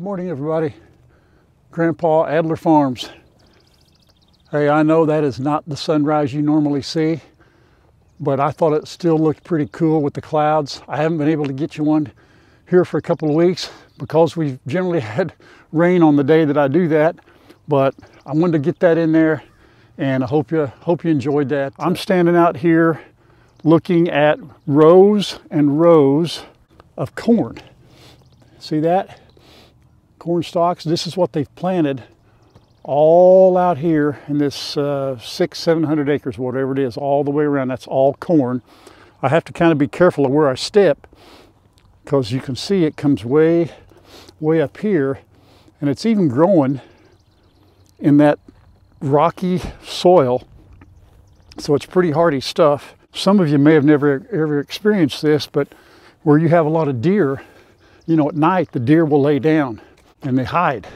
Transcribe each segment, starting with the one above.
Good morning, everybody. Grandpa Adler Farms. Hey, I know that is not the sunrise you normally see, but I thought it still looked pretty cool with the clouds. I haven't been able to get you one here for a couple of weeks because we've generally had rain on the day that I do that, but I wanted to get that in there and I hope you hope you enjoyed that. I'm standing out here looking at rows and rows of corn. See that? Corn stalks. This is what they've planted all out here in this uh, six, 700 acres, whatever it is, all the way around. That's all corn. I have to kind of be careful of where I step because you can see it comes way, way up here and it's even growing in that rocky soil. So it's pretty hardy stuff. Some of you may have never ever experienced this, but where you have a lot of deer, you know, at night the deer will lay down and they hide.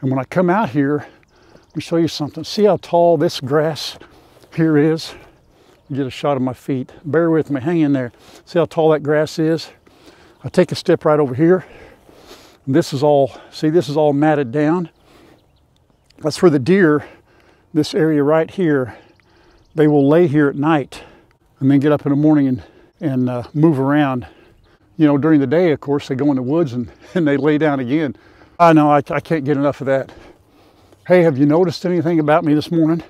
And when I come out here, let me show you something. See how tall this grass here is? Get a shot of my feet. Bear with me, hang in there. See how tall that grass is? I take a step right over here. And this is all, see, this is all matted down. That's where the deer, this area right here, they will lay here at night and then get up in the morning and, and uh, move around. You know, during the day, of course, they go in the woods and, and they lay down again. I know, I, I can't get enough of that. Hey, have you noticed anything about me this morning?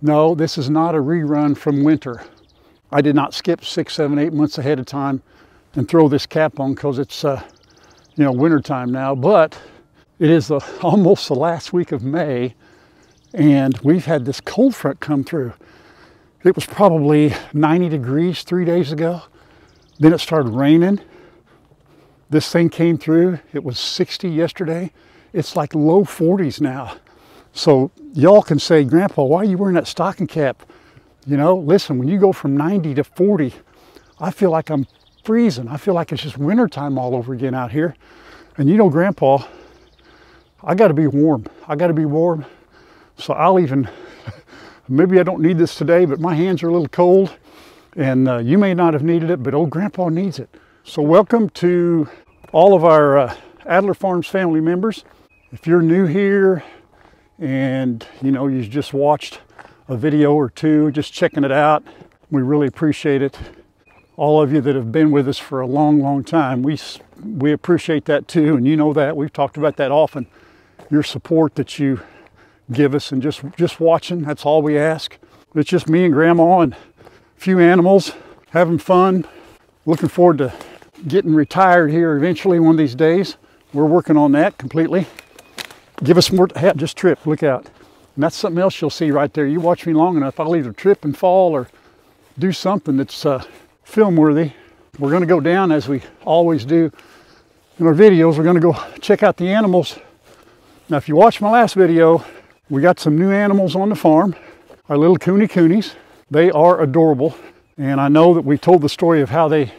No, this is not a rerun from winter. I did not skip six, seven, eight months ahead of time and throw this cap on because it's, uh, you know, wintertime now. But it is the, almost the last week of May, and we've had this cold front come through. It was probably 90 degrees three days ago. Then it started raining. This thing came through. It was 60 yesterday. It's like low 40s now. So y'all can say, Grandpa, why are you wearing that stocking cap? You know, listen, when you go from 90 to 40, I feel like I'm freezing. I feel like it's just wintertime all over again out here. And you know, Grandpa, I got to be warm. I got to be warm. So I'll even, maybe I don't need this today, but my hands are a little cold. And uh, you may not have needed it, but old Grandpa needs it. So welcome to all of our uh, Adler Farms family members. If you're new here and you know you just watched a video or two, just checking it out, we really appreciate it. All of you that have been with us for a long, long time, we we appreciate that too, and you know that we've talked about that often. Your support that you give us and just just watching, that's all we ask. It's just me and Grandma and a few animals having fun. Looking forward to getting retired here eventually one of these days. We're working on that completely. Give us more, just trip, look out. And that's something else you'll see right there. You watch me long enough, I'll either trip and fall or do something that's uh, film worthy. We're gonna go down as we always do in our videos. We're gonna go check out the animals. Now, if you watched my last video, we got some new animals on the farm, our little Kune Kunes. They are adorable. And I know that we told the story of how they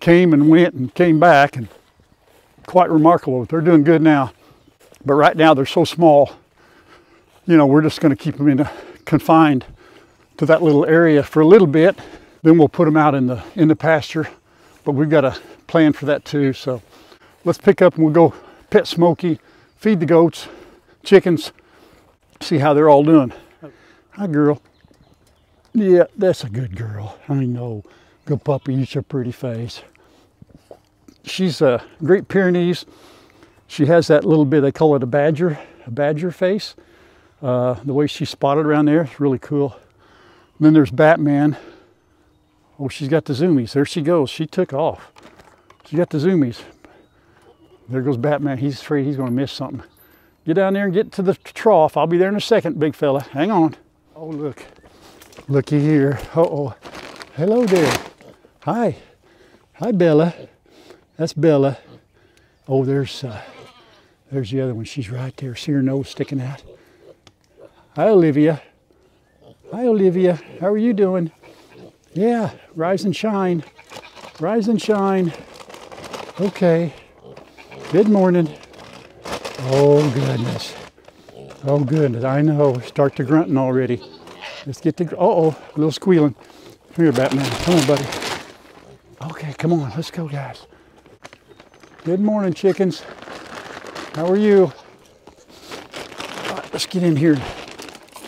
came and went and came back and quite remarkable. They're doing good now. But right now they're so small, you know, we're just going to keep them in a, confined to that little area for a little bit. Then we'll put them out in the in the pasture. But we've got a plan for that too. So let's pick up and we'll go pet Smokey, feed the goats, chickens, see how they're all doing. Hi, girl. Yeah, that's a good girl. I know. Good puppy, you a pretty face. She's a Great Pyrenees. She has that little bit, they call it a badger, a badger face. Uh, the way she's spotted around there is really cool. And then there's Batman. Oh, she's got the zoomies. There she goes. She took off. She got the zoomies. There goes Batman. He's afraid he's going to miss something. Get down there and get to the trough. I'll be there in a second, big fella. Hang on. Oh, look. Looky here. Uh oh. Hello there. Hi. Hi, Bella. That's Bella. Oh, there's uh, there's the other one. She's right there. See her nose sticking out. Hi, Olivia. Hi, Olivia. How are you doing? Yeah, rise and shine. Rise and shine. Okay. Good morning. Oh, goodness. Oh, goodness. I know. Start to grunting already. Let's get the. Uh oh, a little squealing. Come here, Batman. Come on, buddy. Okay, come on. Let's go, guys. Good morning, chickens. How are you? Let's get in here and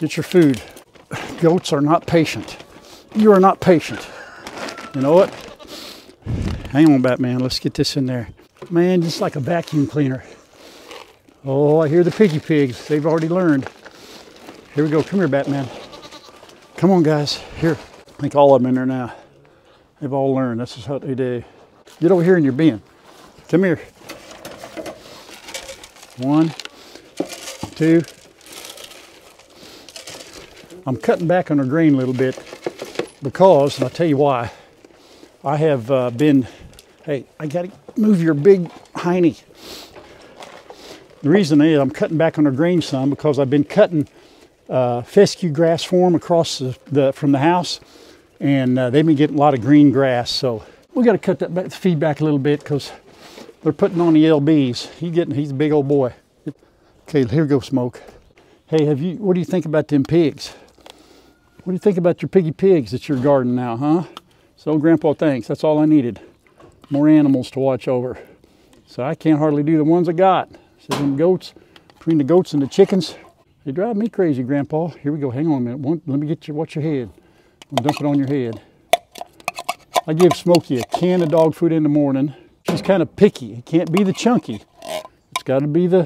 get your food. Goats are not patient. You are not patient. You know what? Hang on, Batman. Let's get this in there. Man, just like a vacuum cleaner. Oh, I hear the piggy pigs. They've already learned. Here we go. Come here, Batman. Come on, guys. Here. I think all of them in there now. They've all learned. This is what they do. Get over here in your bin. Come here. One, two. I'm cutting back on the grain a little bit because, and I'll tell you why. I have uh, been, hey, I got to move your big hiney. The reason is I'm cutting back on the grain some because I've been cutting uh, fescue grass form across the, the, from the house, and uh, they've been getting a lot of green grass. So we got to cut that back, a little bit because they're putting on the lbs. He getting he's a big old boy. Okay, here goes smoke. Hey, have you? What do you think about them pigs? What do you think about your piggy pigs at your garden now, huh? So Grandpa thanks. that's all I needed. More animals to watch over. So I can't hardly do the ones I got. So them goats, between the goats and the chickens, they drive me crazy, Grandpa. Here we go. Hang on a minute. One, let me get your watch your head. I'll dump it on your head. I give Smokey a can of dog food in the morning. She's kind of picky. It can't be the chunky. It's got to be the,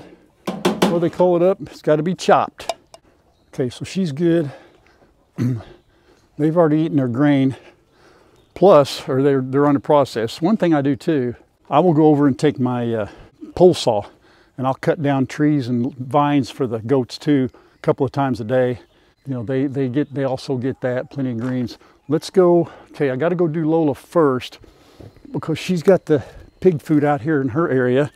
what they call it up? It's got to be chopped. Okay, so she's good. They've already eaten their grain. Plus, or they're, they're on the process. One thing I do too, I will go over and take my uh, pole saw and I'll cut down trees and vines for the goats too a couple of times a day. You know, they, they get they also get that, plenty of greens. Let's go, okay, I gotta go do Lola first because she's got the pig food out here in her area.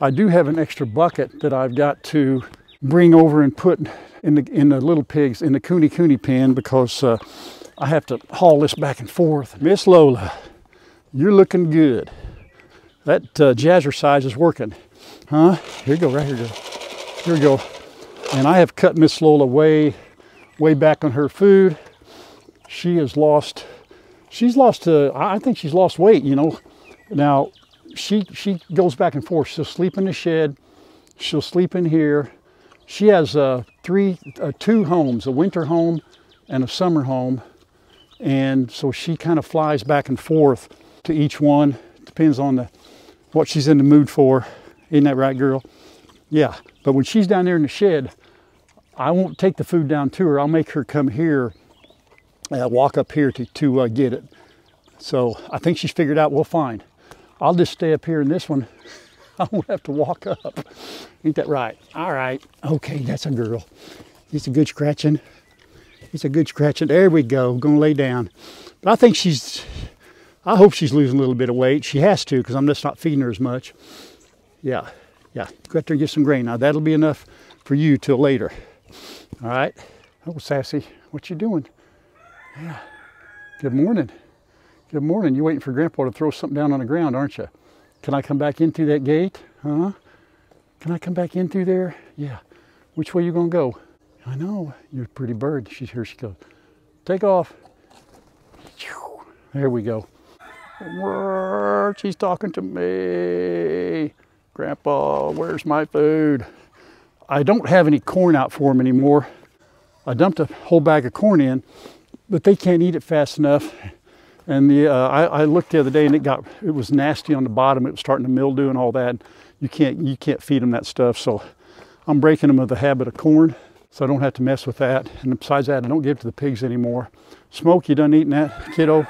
I do have an extra bucket that I've got to bring over and put in the in the little pigs in the Kune Kune pen because uh, I have to haul this back and forth. Miss Lola, you're looking good. That uh, jazzercise is working. Huh? Here you go, right here. Go. Here we go. And I have cut Miss Lola way, way back on her food. She has lost, she's lost, uh, I think she's lost weight, you know. Now, she, she goes back and forth. She'll sleep in the shed. She'll sleep in here. She has uh, three, uh, two homes, a winter home and a summer home. And so she kind of flies back and forth to each one. Depends on the, what she's in the mood for. Isn't that right, girl? Yeah. But when she's down there in the shed, I won't take the food down to her. I'll make her come here, uh, walk up here to, to uh, get it. So I think she's figured out, we'll find. I'll just stay up here in this one. I won't have to walk up. Ain't that right? All right. Okay, that's a girl. It's a good scratching. It's a good scratching. There we go. Gonna lay down. But I think she's, I hope she's losing a little bit of weight. She has to because I'm just not feeding her as much. Yeah, yeah. Go out there and get some grain. Now that'll be enough for you till later. All right. Oh, Sassy, what you doing? Yeah. Good morning. Good morning. You waiting for Grandpa to throw something down on the ground, aren't you? Can I come back in through that gate? Huh? Can I come back in through there? Yeah. Which way you gonna go? I know. You're a pretty bird. She's here. She goes. Take off. There we go. She's talking to me. Grandpa, where's my food? I don't have any corn out for them anymore. I dumped a whole bag of corn in, but they can't eat it fast enough. And the, uh, I, I, looked the other day and it got it was nasty on the bottom. It was starting to mildew and all that. You can't you can't feed them that stuff. So I'm breaking them of the habit of corn, so I don't have to mess with that. And besides that, I don't give to the pigs anymore. Smoke, you done eating that, kiddo?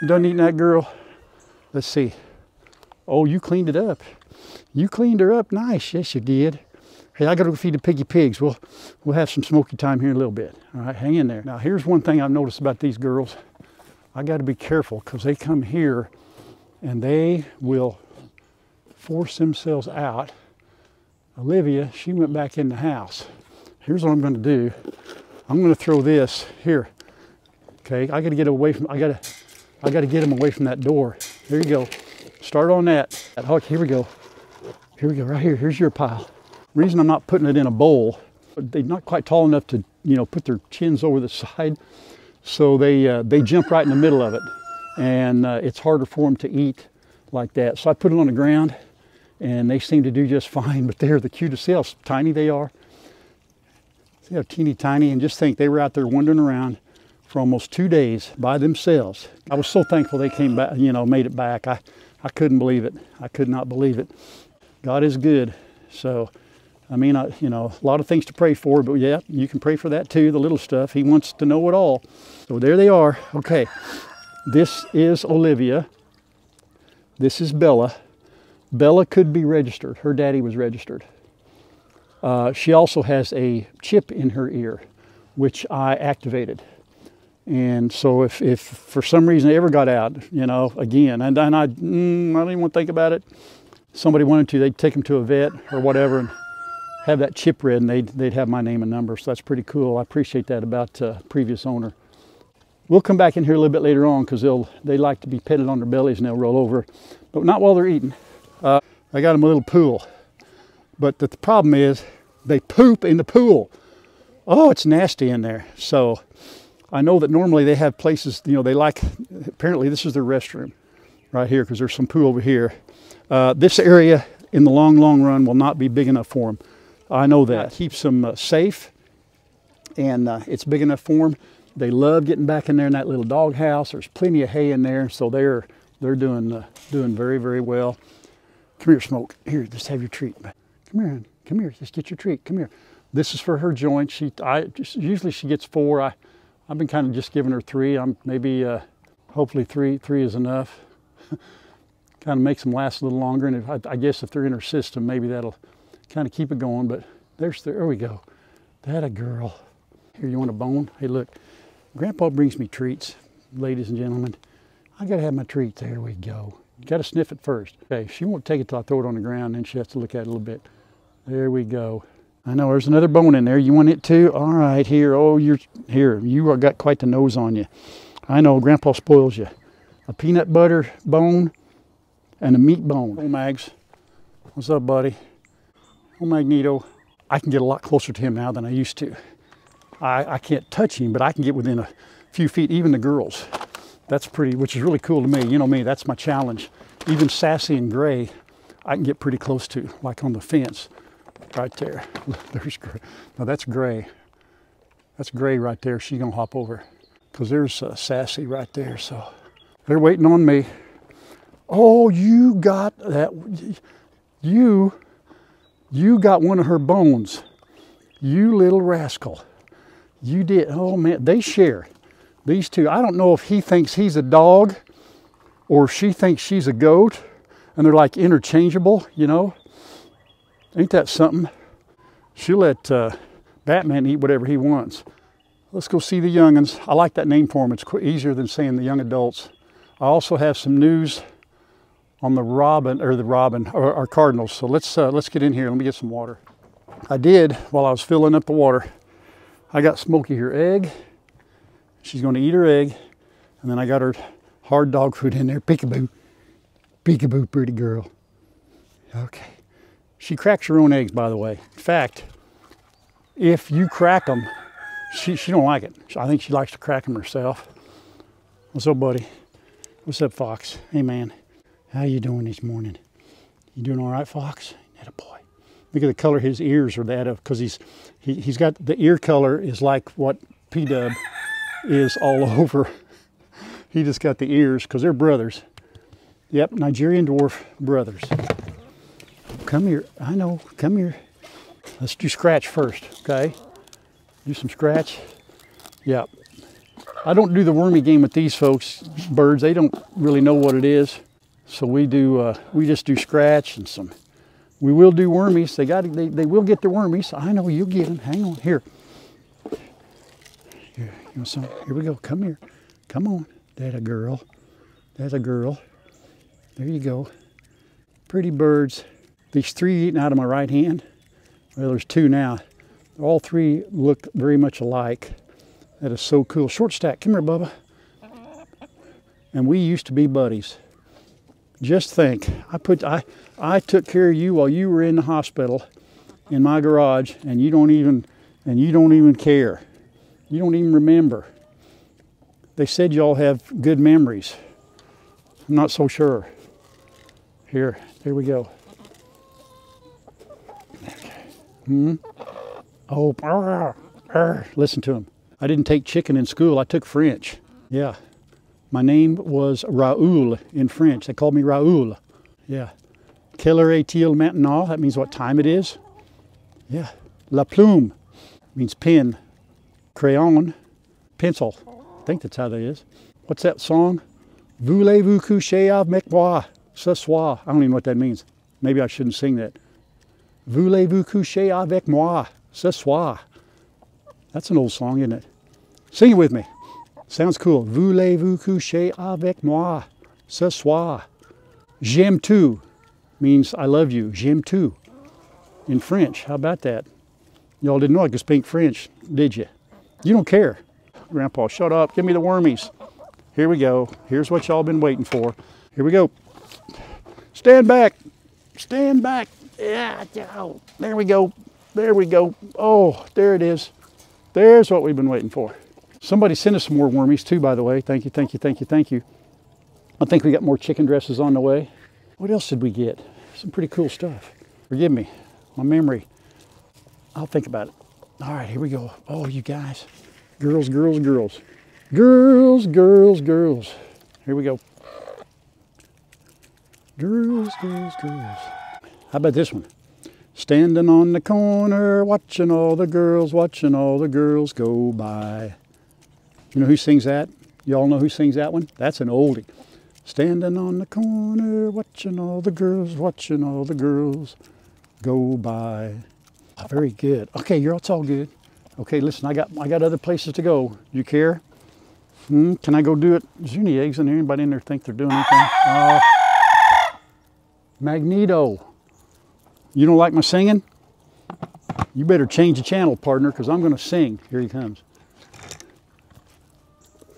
You done eating that, girl? Let's see. Oh, you cleaned it up. You cleaned her up nice. Yes, you did. Hey, I got to go feed the piggy pigs. We'll, we'll have some smoky time here in a little bit. All right, hang in there. Now, here's one thing I've noticed about these girls. I got to be careful because they come here and they will force themselves out. Olivia, she went back in the house. Here's what I'm going to do. I'm going to throw this here. Okay, I got to get away from. I got to. I got to get them away from that door. There you go. Start on that. That hook. Here we go. Here we go, right here. Here's your pile. Reason I'm not putting it in a bowl, they're not quite tall enough to, you know, put their chins over the side. So they, uh, they jump right in the middle of it. And uh, it's harder for them to eat like that. So I put it on the ground and they seem to do just fine. But they're the cutest. How tiny they are. See how teeny tiny, and just think they were out there wandering around for almost two days by themselves. I was so thankful they came back, you know, made it back. I, I couldn't believe it. I could not believe it. God is good. So, I mean, I, you know, a lot of things to pray for, but yeah, you can pray for that too, the little stuff. He wants to know it all. So there they are. Okay. This is Olivia. This is Bella. Bella could be registered. Her daddy was registered. Uh, she also has a chip in her ear, which I activated. And so if, if for some reason it ever got out, you know, again, and, and I, mm, I don't even want to think about it, somebody wanted to, they'd take them to a vet or whatever and have that chip read and they'd, they'd have my name and number. So that's pretty cool. I appreciate that about uh, previous owner. We'll come back in here a little bit later on because they'll they like to be petted on their bellies and they'll roll over, but not while they're eating. Uh, I got them a little pool, but the, the problem is they poop in the pool. Oh, it's nasty in there. So I know that normally they have places, you know, they like, apparently this is their restroom right here because there's some poo over here. Uh, this area in the long, long run will not be big enough for them. I know that. Keeps them uh, safe and uh, it's big enough for them. They love getting back in there in that little dog house. There's plenty of hay in there, so they're they're doing uh, doing very, very well. Come here, Smoke. Here, just have your treat. Come here, come here. Just get your treat. Come here. This is for her joint. She, I just, usually she gets four. I, I've been kind of just giving her three. I'm maybe, uh, hopefully three, three is enough. kind of makes them last a little longer. And if, I, I, guess if they're in her system, maybe that'll kind of keep it going. But there's, there we go. That a girl. Here, you want a bone? Hey, look, Grandpa brings me treats, ladies and gentlemen. I gotta have my treats. There we go. Gotta sniff it first. Okay, she won't take it till I throw it on the ground, then she has to look at it a little bit. There we go. I know there's another bone in there. You want it too? All right, here. Oh, you're here. You got quite the nose on you. I know. Grandpa spoils you. A peanut butter bone and a meat bone. Oh, Mags. What's up, buddy? Magneto. I can get a lot closer to him now than I used to. I, I can't touch him, but I can get within a few feet, even the girls. That's pretty, which is really cool to me. You know me, that's my challenge. Even Sassy and Gray, I can get pretty close to, like on the fence right there. There's gray. Now that's gray. That's gray right there. She's gonna hop over because there's uh, sassy right there. So they're waiting on me. Oh, you got that. You, you got one of her bones. You little rascal. You did. Oh man, they share. These two. I don't know if he thinks he's a dog or if she thinks she's a goat and they're like interchangeable, you know. Ain't that something? She'll let uh, Batman eat whatever he wants. Let's go see the youngins. I like that name for them. It's easier than saying the young adults. I also have some news on the robin or the robin or our cardinals. So let's uh, let's get in here. Let me get some water. I did while I was filling up the water. I got Smokey her egg. She's going to eat her egg, and then I got her hard dog food in there. Peekaboo, peekaboo, pretty girl. Okay. She cracks her own eggs, by the way. In fact, if you crack them, she, she don't like it. I think she likes to crack them herself. What's up, buddy? What's up, Fox? Hey, man. How you doing this morning? You doing all right, Fox? That a boy. Look at the color his ears are that of, because he's he, he's got the ear color is like what P Dub is all over. he just got the ears because they're brothers. Yep, Nigerian dwarf brothers. Come here. I know. Come here. Let's do scratch first, okay? Do some scratch. Yep. I don't do the wormy game with these folks, birds. They don't really know what it is. So we do, uh, we just do scratch and some, we will do wormies. They got, they, they will get their wormies. I know you'll get them. Hang on, here. Here, you know some, here we go. Come here. Come on. That a girl. That's a girl. There you go. Pretty birds. These three eating out of my right hand, well, there's two now. All three look very much alike. That is so cool. Short stack, come here, Bubba. And we used to be buddies. Just think, I put I I took care of you while you were in the hospital in my garage, and you don't even and you don't even care. You don't even remember. They said y'all have good memories. I'm not so sure. Here, there we go. Hmm? Oh, arr. listen to him. I didn't take chicken in school, I took French. Yeah. My name was Raoul in French. They called me Raoul. Yeah. Quelle heure est-il maintenant? That means what time it is. Yeah. La plume means pen. Crayon, pencil. I think that's how that is. What's that song? Voulez-vous coucher avec moi ce soir? I don't even know what that means. Maybe I shouldn't sing that. Voulez-vous coucher avec moi ce soir? That's an old song, isn't it? Sing it with me. Sounds cool. Voulez-vous coucher avec moi ce soir? J'aime tout means I love you. J'aime tout in French. How about that? Y'all didn't know I could speak French, did you? You don't care. Grandpa, shut up. Give me the wormies. Here we go. Here's what y'all been waiting for. Here we go. Stand back. Stand back. Yeah, there we go. There we go. Oh, there it is. There's what we've been waiting for. Somebody sent us some more wormies too, by the way. Thank you, thank you, thank you, thank you. I think we got more chicken dresses on the way. What else did we get? Some pretty cool stuff. Forgive me, my memory. I'll think about it. All right, here we go. Oh, you guys. Girls, girls, girls. Girls, girls, girls. Here we go. Girls, girls, girls. How about this one? Standing on the corner, watching all the girls, watching all the girls go by. You know who sings that? Y'all know who sings that one? That's an oldie. Standing on the corner, watching all the girls, watching all the girls go by. Oh, very good. Okay, you're it's all good. Okay, listen, I got I got other places to go. You care? Hmm, can I go do it? Is there any eggs in there? Anybody in there think they're doing anything? Oh. Magneto. You don't like my singing? You better change the channel, partner, because I'm going to sing. Here he comes.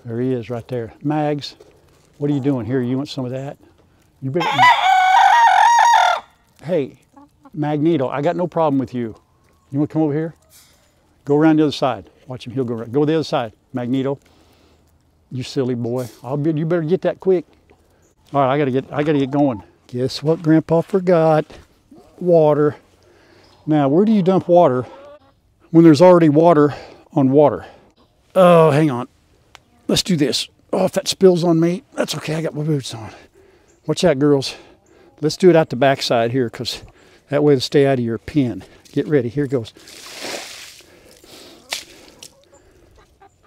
There he is right there. Mags, what are you doing here? You want some of that? You better. Hey, Magneto, I got no problem with you. You want to come over here? Go around the other side. Watch him. He'll go. Around. Go the other side, Magneto. You silly boy. I'll be. You better get that quick. All right, I gotta get. I gotta get going. Guess what, Grandpa forgot? Water. Now, where do you dump water when there's already water on water? Oh, hang on. Let's do this. Oh, if that spills on me, that's okay. I got my boots on. Watch out, girls. Let's do it out the backside here because that way it'll stay out of your pen. Get ready. Here goes.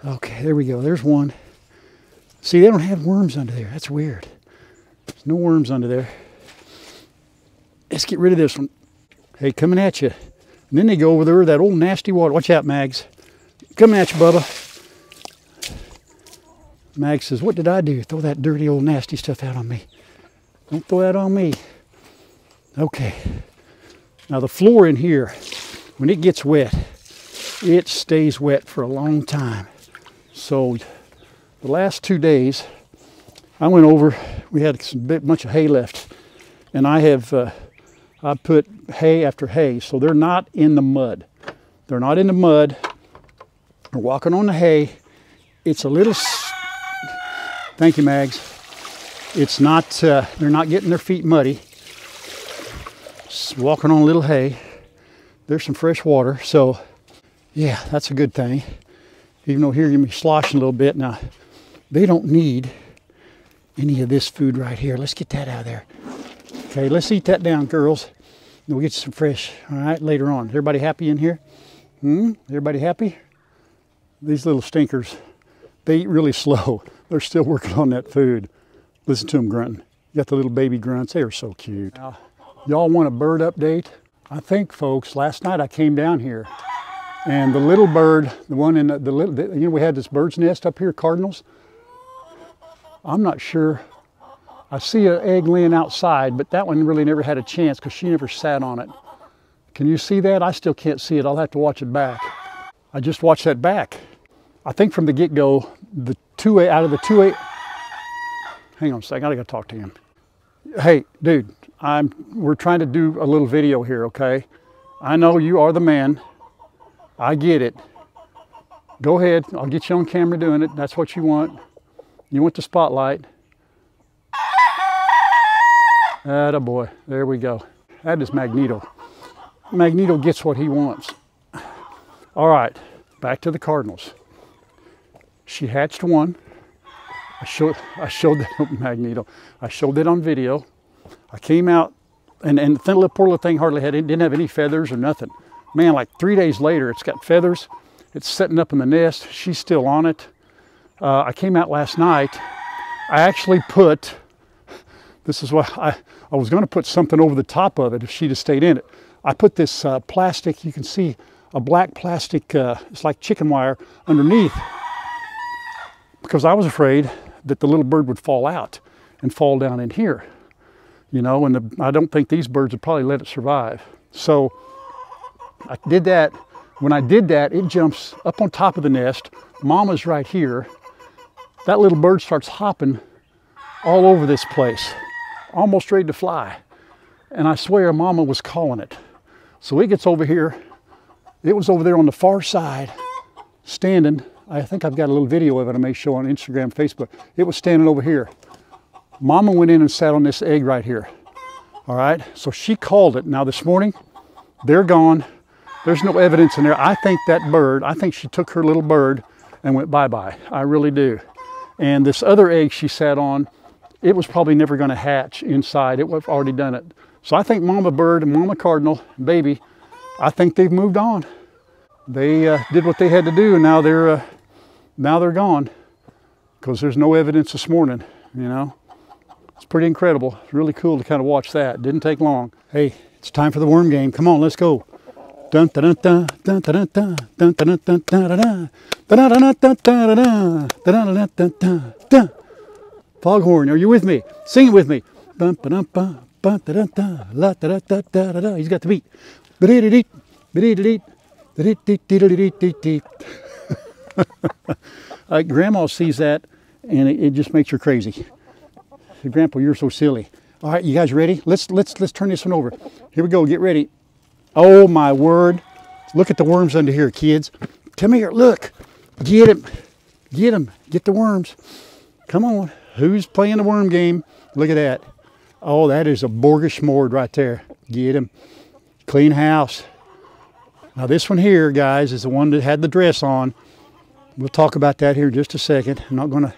Okay, there we go. There's one. See, they don't have worms under there. That's weird. There's no worms under there. Let's get rid of this one. Hey, coming at you. And then they go over there, that old nasty water. Watch out, Mags. Coming at you, Bubba. Mag says, What did I do? Throw that dirty old nasty stuff out on me. Don't throw that on me. Okay. Now, the floor in here, when it gets wet, it stays wet for a long time. So, the last two days, I went over, we had a bunch of hay left, and I have uh, I put hay after hay, so they're not in the mud. They're not in the mud. They're walking on the hay. It's a little Thank you, Mags. It's not, uh, they're not getting their feet muddy. Just walking on a little hay. There's some fresh water, so yeah, that's a good thing. Even though here you be sloshing a little bit. Now, they don't need any of this food right here. Let's get that out of there. Okay, let's eat that down, girls. And we'll get some fresh, all right, later on. Everybody happy in here? Hmm? Everybody happy? These little stinkers, they eat really slow. They're still working on that food. Listen to them grunting. You got the little baby grunts. They are so cute. Y'all want a bird update? I think, folks, last night I came down here and the little bird, the one in the, the little, the, you know, we had this bird's nest up here, cardinals. I'm not sure. I see an egg laying outside, but that one really never had a chance because she never sat on it. Can you see that? I still can't see it. I'll have to watch it back. I just watched that back. I think from the get-go, the two out of the two eight. Hang on a second, I gotta talk to him. Hey, dude, I'm. We're trying to do a little video here, okay? I know you are the man. I get it. Go ahead. I'll get you on camera doing it. That's what you want. You want the spotlight. Atta boy. There we go. That is Magneto. Magneto gets what he wants. All right, back to the Cardinals. She hatched one. I showed, I showed that Magneto. I showed it on video. I came out, and, and the little, poor little thing hardly had, it didn't have any feathers or nothing. Man, like three days later, it's got feathers. It's setting up in the nest. She's still on it. Uh, I came out last night. I actually put, this is what I, I was going to put something over the top of it if she'd have stayed in it. I put this uh, plastic, you can see a black plastic, uh, it's like chicken wire underneath because I was afraid that the little bird would fall out and fall down in here, you know, and the, I don't think these birds would probably let it survive. So I did that. When I did that, it jumps up on top of the nest. Mama's right here. That little bird starts hopping all over this place, almost ready to fly. And I swear Mama was calling it. So it gets over here. It was over there on the far side, standing I think I've got a little video of it I may show on Instagram, Facebook. It was standing over here. Mama went in and sat on this egg right here. All right, so she called it. Now this morning, they're gone. There's no evidence in there. I think that bird, I think she took her little bird and went bye-bye. I really do. And this other egg she sat on, it was probably never gonna hatch inside. It was already done it. So I think mama bird and mama cardinal, baby, I think they've moved on. They uh, did what they had to do and now they're uh, now they're gone because there's no evidence this morning, you know. It's pretty incredible. It's really cool to kind of watch that. Didn't take long. Hey, it's time for the worm game. Come on, let's go. Dun dun dun dun dun dun dun dun dun dun dun dun Foghorn, are you with me? Sing it with me. He's got the beat. Uh, grandma sees that and it, it, just makes her crazy. Grandpa, you're so silly. All right, you guys ready? Let's let's let's turn this one over. Here we go. Get ready. Oh my word! Look at the worms under here, kids. Come here. Look. Get him. Get him. Get the worms. Come on. Who's playing the worm game? Look at that. Oh, that is a Borgish Mord right there. Get him. Clean house. Now this one here, guys, is the one that had the dress on. We'll talk about that here in just a second. I'm not going to,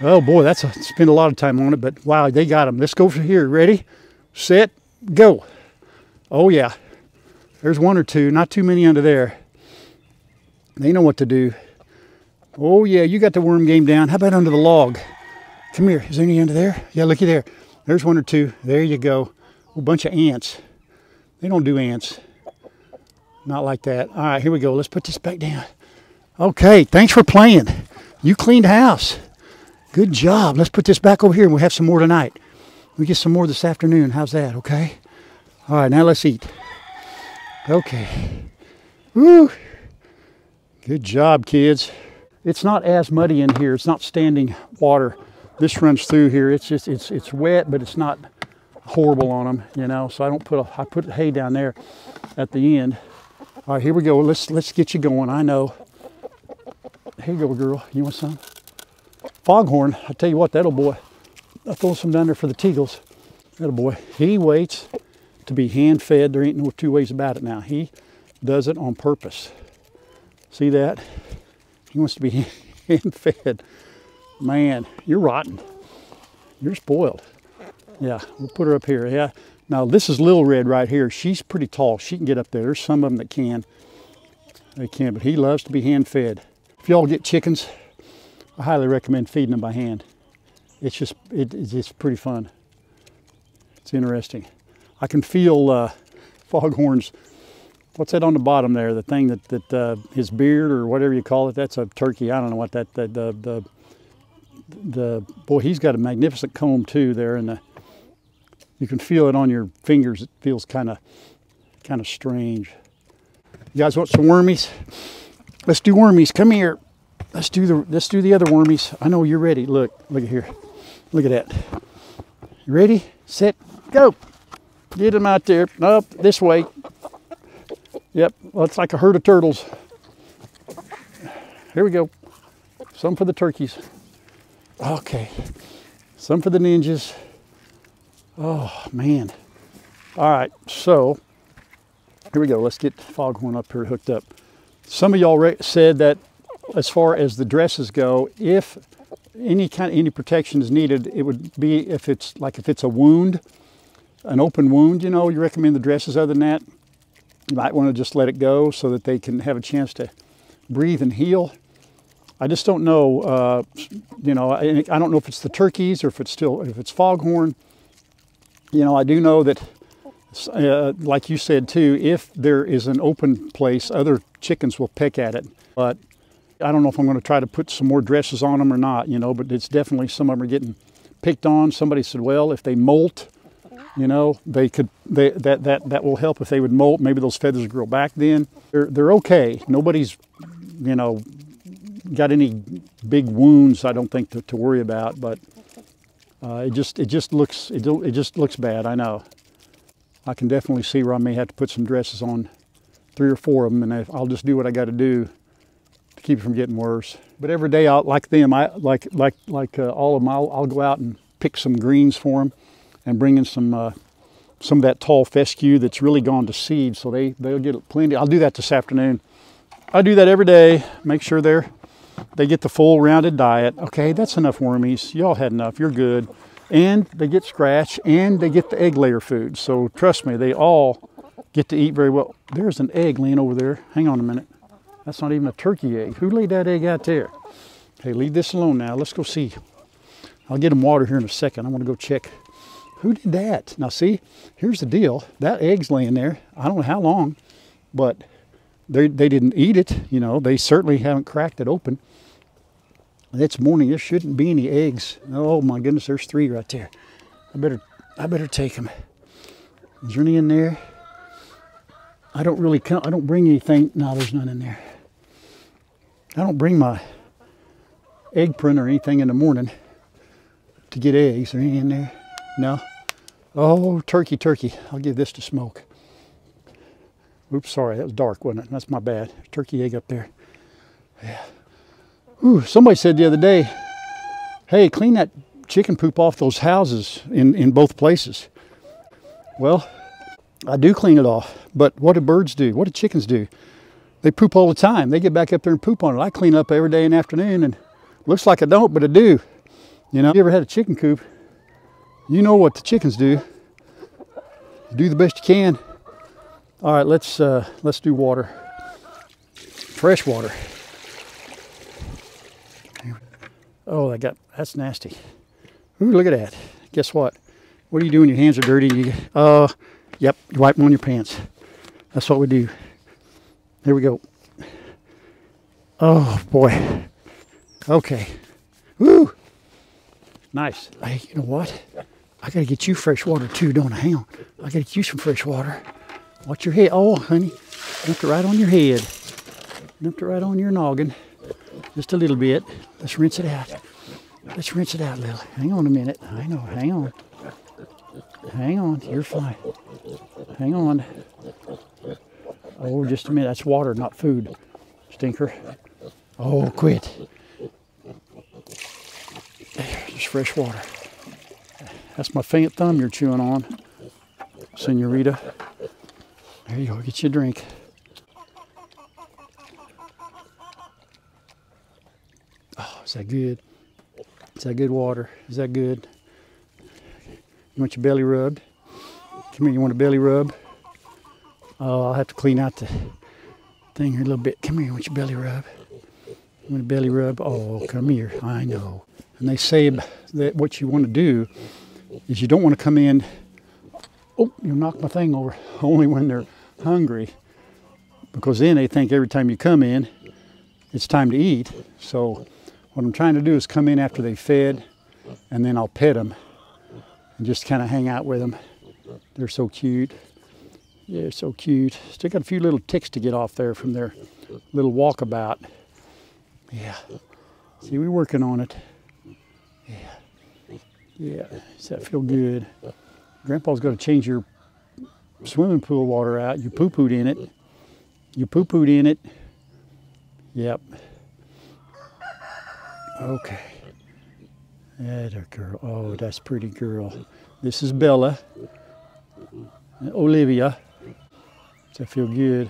oh boy, that's a, spend a lot of time on it, but wow, they got them. Let's go for here. Ready, set, go. Oh yeah, there's one or two, not too many under there. They know what to do. Oh yeah, you got the worm game down. How about under the log? Come here, is there any under there? Yeah, looky there. There's one or two. There you go. A bunch of ants. They don't do ants. Not like that. All right, here we go. Let's put this back down. Okay, thanks for playing. You cleaned house. Good job. Let's put this back over here and we'll have some more tonight. We get some more this afternoon. How's that? Okay. All right, now let's eat. Okay. Woo. Good job, kids. It's not as muddy in here. It's not standing water. This runs through here. It's just it's it's wet, but it's not horrible on them, you know. So I don't put a, I put hay down there at the end. All right, here we go. Let's let's get you going. I know. Here you go, girl. You want some? Foghorn, I tell you what, that old boy, I throw some down there for the Teagles. That old boy, he waits to be hand fed. There ain't no two ways about it now. He does it on purpose. See that? He wants to be hand fed. Man, you're rotten. You're spoiled. Yeah, we'll put her up here. Yeah. Now this is Little Red right here. She's pretty tall. She can get up there. There's some of them that can. They can, but he loves to be hand fed. If y'all get chickens, I highly recommend feeding them by hand. It's just, it, it's just pretty fun. It's interesting. I can feel uh, Foghorn's, what's that on the bottom there? The thing that, that uh, his beard or whatever you call it, that's a turkey. I don't know what that, the, the, the, the boy, he's got a magnificent comb too there and the, you can feel it on your fingers. It feels kind of, kind of strange. You guys want some wormies? Let's do wormies. Come here. Let's do the let's do the other wormies. I know you're ready. Look, look at here. Look at that. You ready? Set, go. Get them out there. Up this way. Yep, it's like a herd of turtles. Here we go. Some for the turkeys. Okay. Some for the ninjas. Oh, man. All right, so Here we go. Let's get Foghorn up here hooked up. Some of y'all said that as far as the dresses go, if any kind any protection is needed, it would be if it's like if it's a wound, an open wound, you know, you recommend the dresses other than that. You might want to just let it go so that they can have a chance to breathe and heal. I just don't know, uh, you know, I, I don't know if it's the turkeys or if it's still, if it's foghorn. You know, I do know that uh, like you said too, if there is an open place, other chickens will peck at it. But I don't know if I'm going to try to put some more dresses on them or not, you know, but it's definitely some of them are getting picked on. Somebody said, well, if they molt, you know, they could, they, that, that, that will help if they would molt. Maybe those feathers grow back then. They're, they're okay. Nobody's, you know, got any big wounds, I don't think, to, to worry about, but uh, it just, it just looks, it, it just looks bad, I know. I can definitely see where I may have to put some dresses on three or four of them, and I'll just do what I got to do to keep it from getting worse. But every day, I'll, like them. I like like like uh, all of them. I'll, I'll, go out and pick some greens for them, and bring in some uh, some of that tall fescue that's really gone to seed, so they they'll get plenty. I'll do that this afternoon. I do that every day. Make sure they're they get the full rounded diet. Okay, that's enough wormies. Y'all had enough. You're good and they get scratch and they get the egg layer food. So trust me, they all get to eat very well. There's an egg laying over there. Hang on a minute. That's not even a turkey egg. Who laid that egg out there? Hey, leave this alone now. Let's go see. I'll get them water here in a second. I want to go check. Who did that? Now see, here's the deal. That egg's laying there. I don't know how long, but they, they didn't eat it. You know, they certainly haven't cracked it open. It's morning. There shouldn't be any eggs. Oh my goodness, there's three right there. I better, I better take them. Is there any in there? I don't really count. I don't bring anything. No, there's none in there. I don't bring my egg print or anything in the morning to get eggs. Are any in there? No. Oh, turkey, turkey. I'll give this to smoke. Oops, sorry, that was dark, wasn't it? That's my bad. Turkey egg up there. Yeah. Ooh, somebody said the other day, hey, clean that chicken poop off those houses in, in both places. Well, I do clean it off, but what do birds do? What do chickens do? They poop all the time. They get back up there and poop on it. I clean up every day and afternoon, and looks like I don't, but I do. You know, you ever had a chicken coop? You know what the chickens do. Do the best you can. All right, let's uh, let's do water. Fresh water. Oh, I got that's nasty. Ooh, look at that. Guess what? What do you do when your hands are dirty? You, uh, yep, you wipe them on your pants. That's what we do. There we go. Oh boy. Okay. Woo. Nice. Hey, you know what? I gotta get you fresh water too, don't I? Hang on. I gotta get you some fresh water. Watch your head. Oh, honey. Dumped it right on your head. Dumped it right on your noggin. Just a little bit. Let's rinse it out. Let's rinse it out, Lily. Hang on a minute. I know. hang on. Hang on, you're fine. Hang on. Oh, just a minute. That's water, not food. Stinker. Oh, quit. Just fresh water. That's my faint thumb you're chewing on, Senorita. There you go. Get you a drink. Is that good? Is that good water? Is that good? You want your belly rubbed? Come here, you want a belly rub? Oh, I'll have to clean out the thing here a little bit. Come here, you want your belly rub? You want a belly rub? Oh, come here. I know. And they say that what you want to do is you don't want to come in. Oh, you knock my thing over. Only when they're hungry, because then they think every time you come in, it's time to eat. So what I'm trying to do is come in after they fed and then I'll pet them and just kind of hang out with them. They're so cute. Yeah, so cute. Still got a few little ticks to get off there from their little walkabout. Yeah. See, we're working on it. Yeah. Yeah. Does that feel good? Grandpa's going to change your swimming pool water out. You poo-pooed in it. You poo-pooed in it. Yep. Okay. That a girl. Oh, that's pretty girl. This is Bella. Olivia. Does that feel good?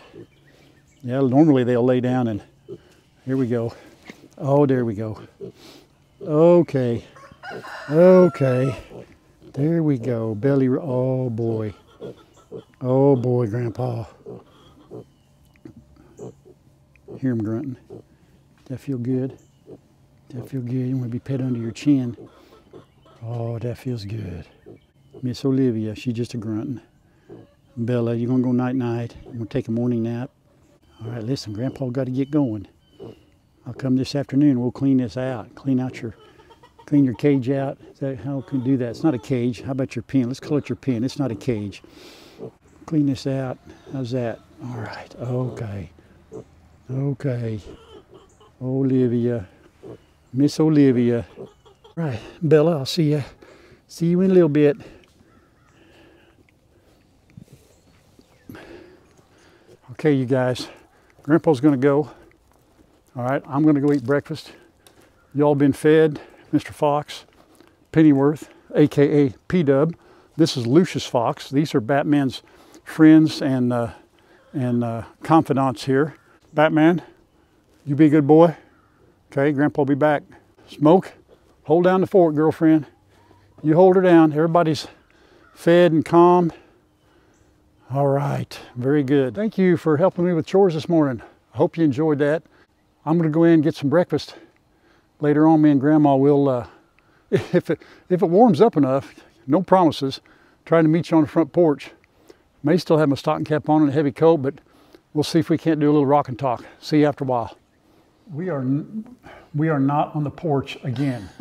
Yeah, normally they'll lay down and here we go. Oh, there we go. Okay. Okay. There we go. Belly. Oh boy. Oh boy, Grandpa. Hear him grunting. That feel good? That feel good? You want to be pet under your chin. Oh, that feels good. Miss Olivia, she's just a grunting. Bella, you're gonna go night night? You gonna take a morning nap? All right, listen, Grandpa got to get going. I'll come this afternoon. We'll clean this out. Clean out your, clean your cage out. Is that how can do that? It's not a cage. How about your pen? Let's call it your pen. It's not a cage. Clean this out. How's that? All right. Okay. Okay. Olivia. Miss Olivia. Right. Bella, I'll see you. See you in a little bit. Okay, you guys. Grandpa's going to go. All right, I'm going to go eat breakfast. Y'all been fed, Mr. Fox, Pennyworth, aka P Dub. This is Lucius Fox. These are Batman's friends and uh, and uh, confidants here. Batman, you be a good boy. Okay, Grandpa will be back. Smoke, hold down the fort, girlfriend. You hold her down. Everybody's fed and calm. All right, very good. Thank you for helping me with chores this morning. I hope you enjoyed that. I'm to go in and get some breakfast. Later on, me and Grandma will, uh, if, it, if it warms up enough, no promises, trying to meet you on the front porch. May still have my stocking cap on and a heavy coat, but we'll see if we can't do a little rock and talk. See you after a while. We are, we are not on the porch again.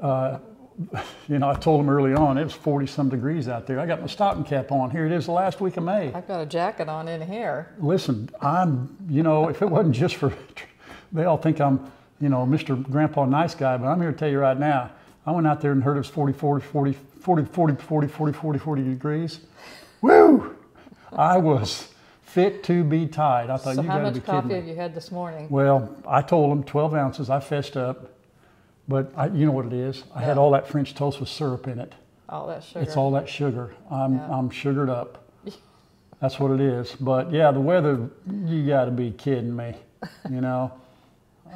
Uh, you know, I told them early on it was 40 some degrees out there. I got my stocking cap on. Here it is the last week of May. I've got a jacket on in here. Listen, I'm, you know, if it wasn't just for, they all think I'm, you know, Mr. Grandpa nice guy, but I'm here to tell you right now, I went out there and heard it was 40, 40, 40, 40, 40, 40, 40, 40, 40 degrees. Woo! I was fit to be tied. I thought so you got to be kidding me. how much coffee have you had this morning? Well, I told them 12 ounces. I fessed up. But I, you know what it is? I had all that French toast with syrup in it. All that sugar. It's all that sugar. I'm, Yeah. I'm sugared up. That's what it is. But yeah, the weather, you got to be kidding me. You know,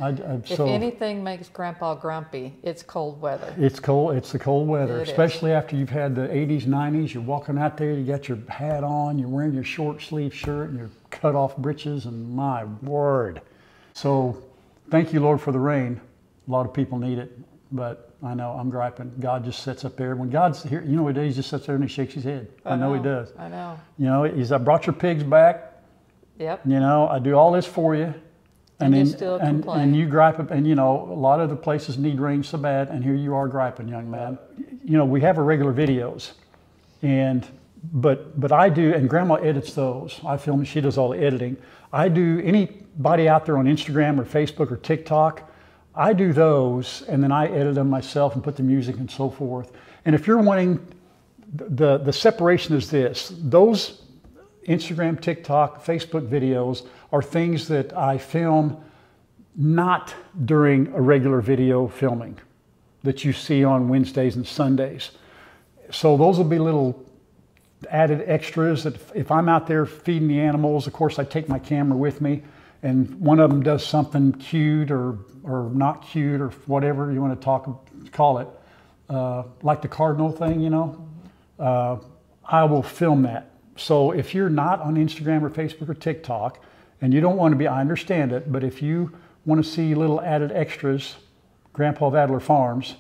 I, I, if so anything makes Grandpa grumpy, it's cold weather. it's cold. It's the cold weather, It is. especially after you've had the 80s, 90s. You're walking out there, you got your hat on, you're wearing your short sleeve shirt and your cut off breeches, and my word. So thank you, Lord, for the rain. A lot of people need it, but I know I'm griping. God just sits up there. When God's here, you know what he does? He just sits there and he shakes his head. I, know he does. I know. You know, he's I brought your pigs back. Yep. You know, I do all this for you. And you then- still and, complain. and you gripe, and you know, a lot of the places need rain so bad, and here you are griping, young man. You know, we have our regular videos, and but but I do, and Grandma edits those. I film, she does all the editing. I do anybody out there on Instagram or Facebook or TikTok. I do those, and then I edit them myself and put the music and so forth. And if you're wanting, the the separation is this: those Instagram, TikTok, Facebook videos are things that I film not during a regular video filming that you see on Wednesdays and Sundays. So those will be little added extras that if- I'm out there feeding the animals, of course I take my camera with me and one of them does something cute or, or not cute or whatever you want to talk, call it, uh, like the cardinal thing, you know, uh, I will film that. So if you're not on Instagram or Facebook or TikTok and you don't want to be, I understand it, but if you want to see little added extras, Grandpa of Adler Farms,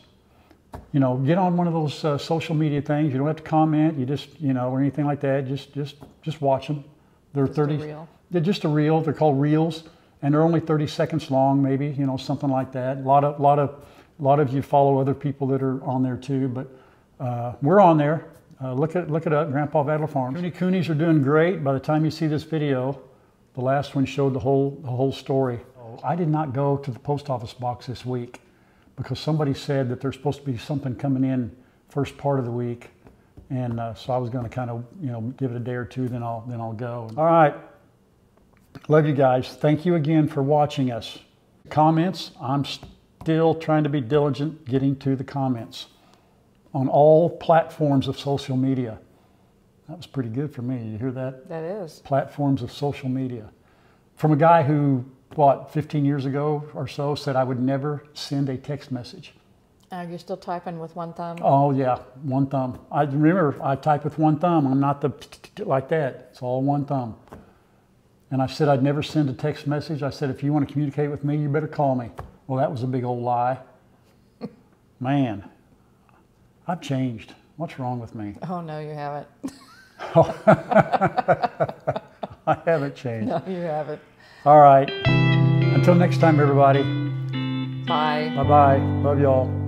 you know, get on one of those uh, social media things. You don't have to comment. You just, you know, or anything like that. Just, just, just watch them. They're Just a 30. reel. They're just a reel. They're called reels, and they're only 30 seconds long, maybe. You know, something like that. A lot of, a lot of, a lot of you follow other people that are on there too, but uh, we're on there. Uh, look at, look it up. Grandpa Adler Farms. Kune Kunes are doing great. By the time you see this video, the last one showed the whole, the whole story. I did not go to the post office box this week because somebody said that there's supposed to be something coming in first part of the week, and uh, so I was going to kind of you know give it a day or two, then I'll then I'll go. All right, love you guys. Thank you again for watching us. Comments. I'm still trying to be diligent getting to the comments on all platforms of social media. That was pretty good for me. You hear that? That is. Platforms of social media. From a guy who, what, 15 years ago or so, said I would never send a text message. Uh, Are you still typing with one thumb? Oh, yeah, one thumb. I remember I type with one thumb. I'm not the like that. It's all one thumb. And I said I'd never send a text message. I said, if you want to communicate with me, you better call me. Well, that was a big old lie. Man, I've changed. What's wrong with me? Oh, no, you haven't. oh. I haven't changed. No, you haven't. All right. Until next time, everybody. Bye. Bye bye. Love y'all.